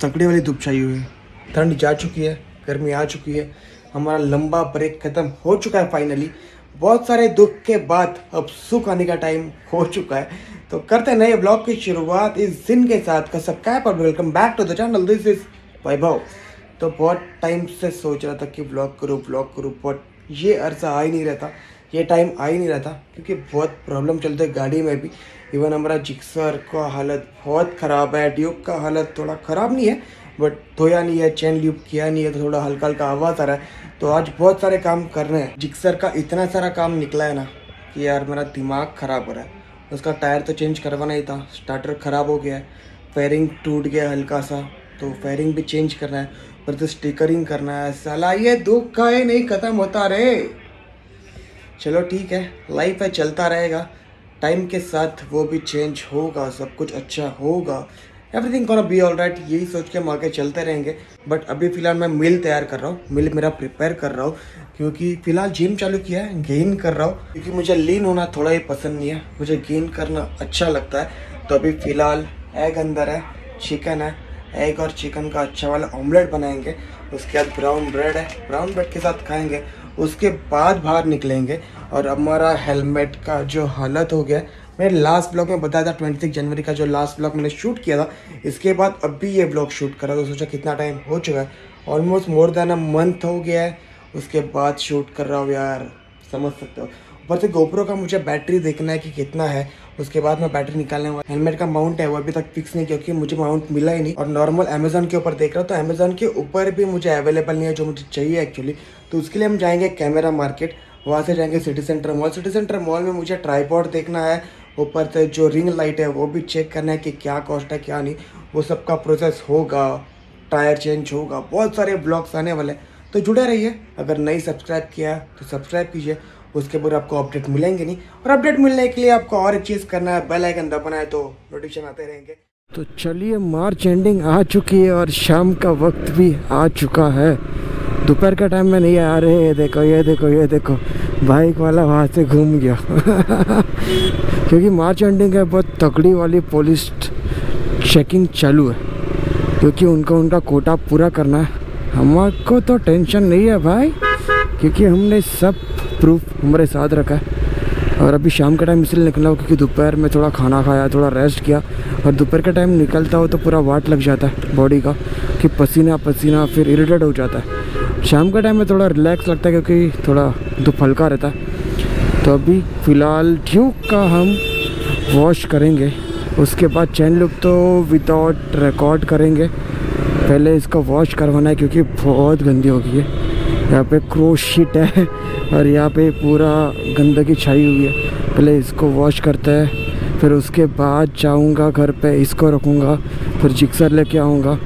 तकड़ी वाली धूप चाहिए हुई ठंड जा चुकी है, गर्मी आ चुकी है। हमारा लंबा ब्रेक खत्म हो चुका है फाइनली बहुत सारे दुख के बाद अब सुख आने का टाइम हो चुका है। तो करते नए ब्लॉग की शुरुआत इस दिन के साथ। का सब्सक्राइब और welcome back to the channel this is Vaibhav तो बहुत टाइम से सोच रहा था कि ब्लॉग करूँ ब्लॉग करूँ बट ये अरसा आ ही नहीं रहता। ये टाइम आ ही नहीं रहता, क्योंकि बहुत प्रॉब्लम चलते है गाड़ी में भी। इवन हमारा जिक्सर का हालत बहुत ख़राब है ड्यूक का हालत थोड़ा ख़राब नहीं है बट धोया नहीं है चैन ल्यूब किया नहीं है तो थोड़ा हल्का हल्का आवाज़ आ रहा है। तो आज बहुत सारे काम करने हैं। जिक्सर का इतना सारा काम निकला है ना, कि यार मेरा दिमाग ख़राब हो रहा है। उसका टायर तो चेंज करवाना ही था स्टार्टर ख़राब हो गया है। फेयरिंग टूट गया हल्का सा तो फेयरिंग भी चेंज करना है। पर तो स्टिकरिंग करना है। साला, ये दुख का ही नहीं ख़त्म होता रे। चलो ठीक है लाइफ है, चलता रहेगा। टाइम के साथ वो भी चेंज होगा, सब कुछ अच्छा होगा। Everything can be all right यही सोच के हम आगे चलते रहेंगे। बट अभी फ़िलहाल मैं मिल तैयार कर रहा हूँ। मिल मेरा प्रिपेयर कर रहा हूँ, क्योंकि फ़िलहाल जिम चालू किया है गेन कर रहा हूँ। क्योंकि मुझे लीन होना थोड़ा ही पसंद नहीं है। मुझे गेन करना अच्छा लगता है। तो अभी फ़िलहाल एग अंदर है चिकन है। एग और चिकन का अच्छा वाला ऑमलेट बनाएँगे। उसके बाद ब्राउन ब्रेड है। ब्राउन ब्रेड के साथ खाएँगे। उसके बाद बाहर निकलेंगे। और हमारा हेलमेट का जो हालत हो गया मैंने लास्ट ब्लॉग में बताया था ट्वेंटी सिक्स जनवरी का जो लास्ट ब्लॉग मैंने शूट किया था। इसके बाद अभी ये ब्लॉग शूट करा तो सोचा कितना टाइम हो चुका है। Almost more than a month हो गया है। उसके बाद शूट कर रहा हूँ यार। समझ सकते हो। ऊपर से गोप्रो का मुझे बैटरी देखना है कि कितना है। उसके बाद मैं बैटरी निकालने वाला हेलमेट का माउंट है, वो अभी तक फिक्स नहीं, क्योंकि मुझे माउंट मिला ही नहीं। और नॉर्मल अमेजोन के ऊपर देख रहा हूँ तो अमेजोन के ऊपर भी मुझे अवेलेबल नहीं है, जो मुझे चाहिए एक्चुअली तो उसके लिए हम जाएँगे कैमरा मार्केट वहाँ से जाएँगे city centre mall city centre mall में मुझे ट्राईपॉड देखना है। ऊपर से जो रिंग लाइट है, वो भी चेक करना है कि क्या कॉस्ट है, क्या नहीं। वो सब का प्रोसेस होगा टायर चेंज होगा, बहुत सारे ब्लॉग्स आने वाले तो जुड़े रहिए। अगर नहीं सब्सक्राइब किया तो सब्सक्राइब कीजिए। उसके बाद आपको अपडेट मिलेंगे नहीं। और अपडेट मिलने के लिए आपको और एक चीज़ करना है बेल आइकन दबाना है तो नोटिफिकेशन आते रहेंगे। तो चलिए मार्च एंडिंग आ चुकी है और शाम का वक्त भी आ चुका है। दोपहर का टाइम में नहीं आ रहे ये देखो ये देखो ये देखो। बाइक वाला वहाँ से घूम गया। क्योंकि मार्च एंडिंग है, बहुत तकड़ी वाली पुलिस चेकिंग चालू है। क्योंकि उनका उनका कोटा पूरा करना है। हमको तो टेंशन नहीं है भाई, क्योंकि हमने सब प्रूफ हमारे साथ रखा है। और अभी शाम का टाइम इसलिए निकला हो क्योंकि दोपहर में थोड़ा खाना खाया, थोड़ा रेस्ट किया और दोपहर का टाइम निकलता हो तो पूरा वाट लग जाता है बॉडी का कि पसीना पसीना फिर इरीटेड हो जाता है। शाम का टाइम में थोड़ा रिलैक्स लगता है क्योंकि थोड़ा धूप हल्का रहता है। तो अभी फ़िलहाल ट्यूब का हम वॉश करेंगे। उसके बाद चैन लुक तो विदाउट रिकॉर्ड करेंगे। पहले इसका वॉश करवाना है क्योंकि बहुत गंदी हो गई है। यहाँ पे क्रोश शीट है और यहाँ पे पूरा गंदगी छाई हुई है। पहले इसको वॉश करते हैं, फिर उसके बाद जाऊँगा घर पे, इसको रखूँगा, फिर जिक्सर लेके आऊँगा।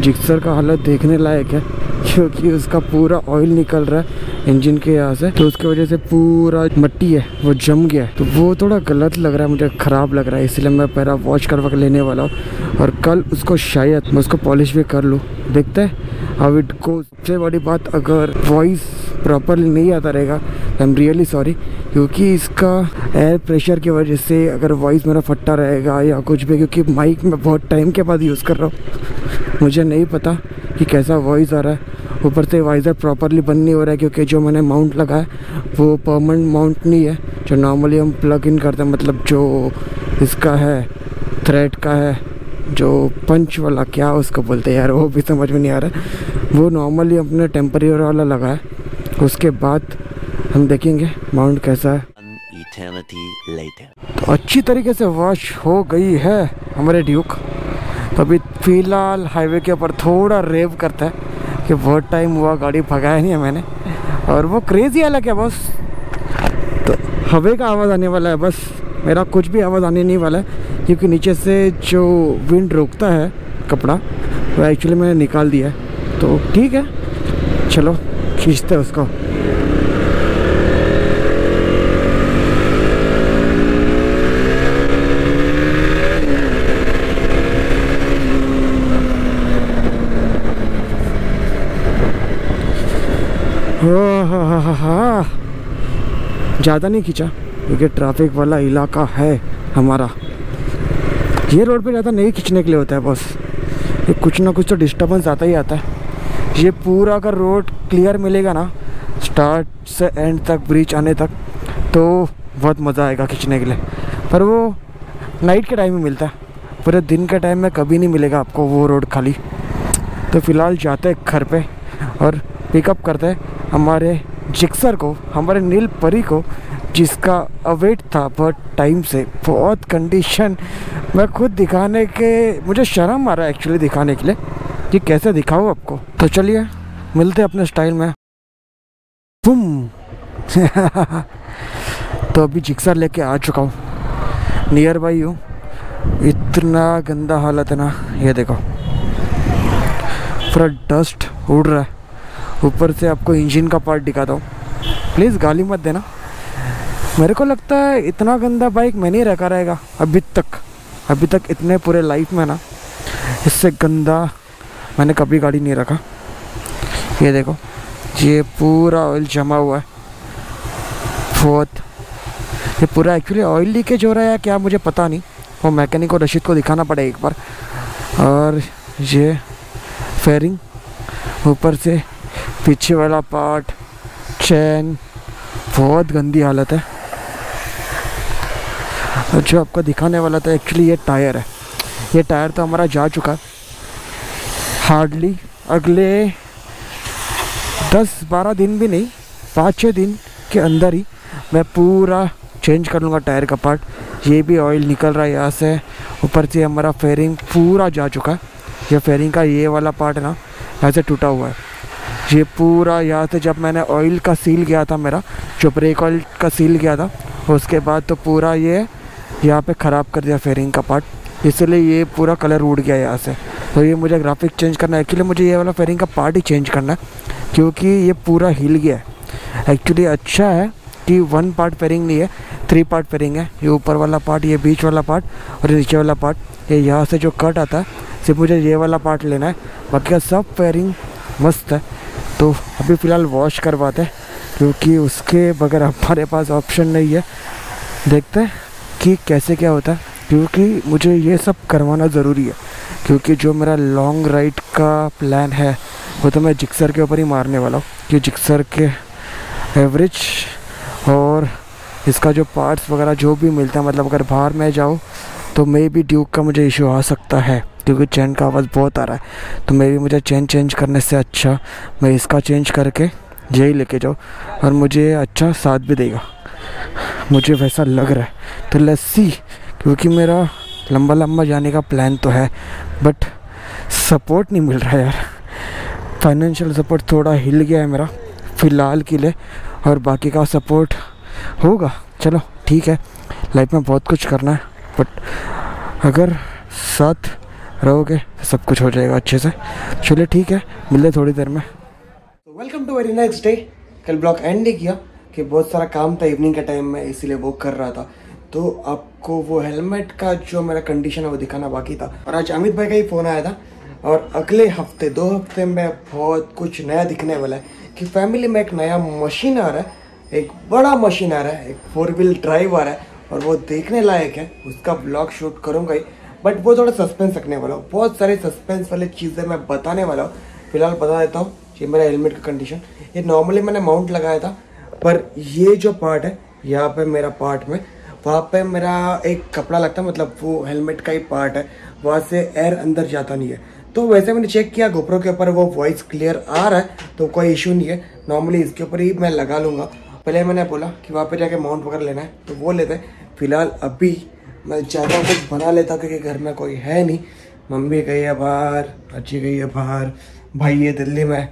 जिक्सर का हालत देखने लायक है, क्योंकि उसका पूरा ऑयल निकल रहा है इंजन के यहाँ से। तो उसकी वजह से पूरा मट्टी है, वो जम गया है। तो वो थोड़ा गलत लग रहा है, मुझे ख़राब लग रहा है, इसलिए मैं पहला वॉश करवा के लेने वाला हूँ। और कल उसको शायद मैं उसको पॉलिश भी कर लूँ। देखते हैं अब इट को सबसे बड़ी बात, अगर वॉइस प्रॉपरली नहीं आता रहेगा। आई एम रियली सॉरी क्योंकि इसका एयर प्रेशर की वजह से अगर वॉइस मेरा फट्टा रहेगा या कुछ भी, क्योंकि माइक में बहुत टाइम के बाद यूज़ कर रहा हूँ। मुझे नहीं पता कि कैसा वॉइस आ रहा है। ऊपर से वाइज़र प्रॉपरली बंद नहीं हो रहा है, क्योंकि जो मैंने माउंट लगाया, वो परमानेंट माउंट नहीं है। जो नॉर्मली हम प्लग इन करते हैं मतलब जो इसका है थ्रेड का है, जो पंच वाला, क्या उसको बोलते हैं यार, वो भी समझ में नहीं आ रहा। वो नॉर्मली अपने टेम्परी वाला लगा है उसके बाद हम देखेंगे माउंट कैसा है। तो अच्छी तरीके से वॉश हो गई है हमारे ड्यूक। तो अभी फ़िलहाल हाईवे के ऊपर थोड़ा रेव करता है कि बहुत टाइम हुआ गाड़ी भगाया नहीं है मैंने। और वो क्रेज़ी अलग है बस। तो हवे का आवाज़ आने वाला है बस। मेरा कुछ भी आवाज़ आने नहीं वाला है क्योंकि नीचे से जो विंड रोकता है कपड़ा वो एक्चुअली मैंने निकाल दिया है। तो ठीक है चलो। खींचते उसको ज़्यादा नहीं खींचा, क्योंकि ट्रैफ़िक वाला इलाका है हमारा। ये रोड पे ज़्यादा नहीं खींचने के लिए होता है, बस। ये कुछ ना कुछ तो डिस्टर्बेंस आता ही आता है। ये पूरा अगर रोड क्लियर मिलेगा ना स्टार्ट से एंड तक ब्रिज आने तक तो बहुत मज़ा आएगा खींचने के लिए। पर वो नाइट के टाइम में मिलता है। पूरे दिन के टाइम में कभी नहीं मिलेगा आपको वो रोड खाली। तो फ़िलहाल जाते हैं घर पे और पिकअप करते हैं हमारे जिक्सर को, हमारे नील परी को, जिसका अवेट था बहुत टाइम से, बहुत कंडीशन मैं खुद दिखाने के, मुझे शर्म आ रहा है एक्चुअली दिखाने के लिए। कि कैसे दिखाऊँ आपको? तो चलिए मिलते अपने स्टाइल में। बुम तो अभी जिक्सर लेके आ चुका हूँ। नियर बाई हूँ। इतना गंदा हालत है ना ये देखो। पूरा डस्ट उड़ रहा है। ऊपर से आपको इंजन का पार्ट दिखाता हूँ। प्लीज़ गाली मत देना। मेरे को लगता है इतना गंदा बाइक मैं नहीं रखा रहेगा अभी तक। अभी तक इतने पूरे लाइफ में ना इससे गंदा मैंने कभी गाड़ी नहीं रखा। ये देखो, ये पूरा ऑयल जमा हुआ है। बहुत। ये पूरा एक्चुअली ऑयल लीकेज हो रहा है क्या, मुझे पता नहीं। वो मैकेनिक और रशीद को दिखाना पड़ेगा एक बार। और ये फेयरिंग ऊपर से पीछे वाला पार्ट चैन बहुत गंदी हालत है। और जो आपको दिखाने वाला था एक्चुअली ये टायर है। ये टायर तो हमारा जा चुका है। हार्डली अगले दस बारह दिन भी नहीं, पाँच छः दिन के अंदर ही मैं पूरा चेंज कर लूँगा टायर का पार्ट ये भी ऑयल निकल रहा है यहाँ से। ऊपर से हमारा फेयरिंग पूरा जा चुका है। ये फेयरिंग का ये वाला पार्ट ना यहाँ से टूटा हुआ है। ये पूरा यहाँ से जब मैंने ऑयल का सील किया था मेरा, जो ब्रेक ऑयल का सील किया था, उसके बाद तो पूरा ये यहाँ पे ख़राब कर दिया फेयरिंग का पार्ट इसलिए ये पूरा कलर उड़ गया यहाँ से। तो ये मुझे ग्राफिक चेंज करना है। एक्चुअली मुझे ये वाला फेयरिंग का पार्ट ही चेंज करना है, क्योंकि ये पूरा हिल गया है। एक्चुअली अच्छा है कि वन पार्ट पेयरिंग नहीं है थ्री पार्ट पेयरिंग है। ये ऊपर वाला पार्ट ये बीच वाला पार्ट और नीचे वाला पार्ट ये यहाँ से जो कट आता है, सिर्फ़ मुझे ये वाला पार्ट लेना है। बाकी सब पेयरिंग मस्त है। तो अभी फ़िलहाल वॉश करवाते हैं, क्योंकि उसके बगैर हमारे पास ऑप्शन नहीं है। देखते हैं कि कैसे क्या होता है। क्योंकि मुझे ये सब करवाना ज़रूरी है। क्योंकि जो मेरा लॉन्ग राइड का प्लान है, वो तो मैं जिक्सर के ऊपर ही मारने वाला हूँ। कि जिक्सर के एवरेज और इसका जो पार्ट्स वगैरह जो भी मिलता है मतलब अगर बाहर में जाओ तो मे भी ड्यूक का मुझे इशू आ सकता है। क्योंकि चैन का आवाज़ बहुत आ रहा है। तो मे भी मुझे चैन चेंज करने से अच्छा मैं इसका चेंज करके यही लेके जाओ और मुझे अच्छा साथ भी देगा। मुझे वैसा लग रहा है। तो लस्सी क्योंकि मेरा लंबा लंबा जाने का प्लान तो है बट सपोर्ट नहीं मिल रहा है यार। फाइनेंशियल सपोर्ट थोड़ा हिल गया है मेरा, फ़िलहाल के लिए, और बाकी का सपोर्ट होगा। चलो, ठीक है। लाइफ में बहुत कुछ करना है बट अगर साथ रहोगे तो सब कुछ हो जाएगा अच्छे से। चलिए ठीक है, मिलते थोड़ी देर में। Welcome to very next day कल ब्लॉग एंड नहीं किया कि बहुत सारा काम था इवनिंग के टाइम में, इसीलिए वो कर रहा था। तो आपको वो हेलमेट का जो मेरा कंडीशन है वो दिखाना बाकी था। और आज अमित भाई का ही फ़ोन आया था। और अगले हफ़्ते, दो हफ़्ते में बहुत कुछ नया दिखने वाला है कि फैमिली में एक नया मशीन आ रहा है। एक बड़ा मशीन आ रहा है। एक फोर व्हील ड्राइव आ रहा है। और वो देखने लायक है। उसका ब्लॉग शूट करूँगा ही। बट वो थोड़ा सस्पेंस रखने वाला हूँ। बहुत सारे सस्पेंस वाले चीज़ें मैं बताने वाला हूँ। फ़िलहाल बता देता हूँ ये मेरा हेलमेट का कंडीशन ये नॉर्मली मैंने माउंट लगाया था। पर ये जो पार्ट है, यहाँ पे मेरा पार्ट में वहाँ पे मेरा एक कपड़ा लगता है मतलब वो हेलमेट का ही पार्ट है। वहाँ से एयर अंदर जाता नहीं है। तो वैसे मैंने चेक किया गोप्रो के ऊपर, वो वॉइस क्लियर आ रहा है तो कोई इशू नहीं है। नॉर्मली इसके ऊपर ही मैं लगा लूँगा। पहले मैंने बोला कि वहाँ पे जाके माउंट वगैरह लेना है तो वो लेते हैं। फ़िलहाल अभी मैं ज़्यादा कुछ बना लेता क्योंकि घर में कोई है नहीं। मम्मी गई है बाहर अच्छी गई है बाहर, भाई है दिल्ली में।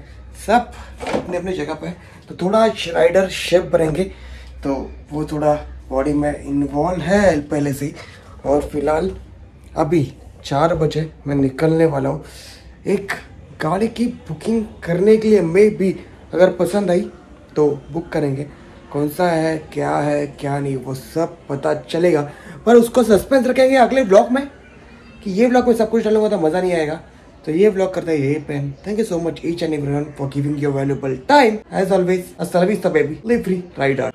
सब अपने अपने जगह पे तो थोड़ा राइडर शेप बनेंगे तो वो थोड़ा बॉडी में इन्वॉल्व है पहले से ही। और फ़िलहाल अभी चार बजे मैं निकलने वाला हूँ। एक गाड़ी की बुकिंग करने के लिए मैं भी अगर पसंद आई तो बुक करेंगे। कौन सा है, क्या है, क्या नहीं, वो सब पता चलेगा। पर उसको सस्पेंस रखेंगे अगले ब्लॉग में कि ये ब्लॉग में सब कुछ डालूँगा तो मज़ा नहीं आएगा। तो ये ब्लॉग करते हैं यही pen thank you so much each and everyone for giving your valuable time as always अस्सलाम बेबी लिव फ्री राइडर